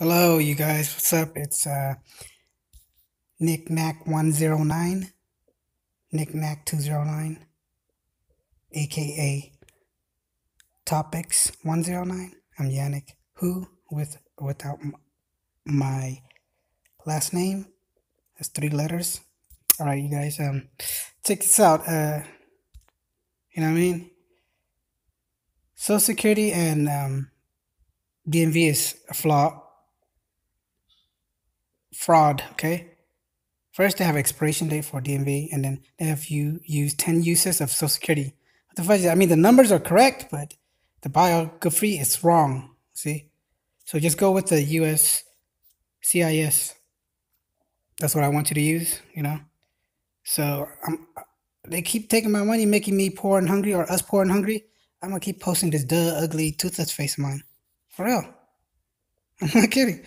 Hello, you guys. What's up? It's uh, Knickknack109, Nick Knickknack209, aka TOPPiXX109. I'm Yannick, who with without my last name. That's three letters. All right, you guys. Um, check this out. Uh, you know what I mean? Social Security and um, DMV is a flaw fraud. Okay. First, they have expiration date for DMV, and then they have you use ten uses of Social Security. What the fuck is that? I mean, the numbers are correct, but the biography is wrong. See, so just go with the US CIS. That's what I want you to use. You know. So I'm. They keep taking my money, making me poor and hungry, or us poor and hungry. I'm gonna keep posting this duh ugly toothless face of mine. For real. I'm not kidding.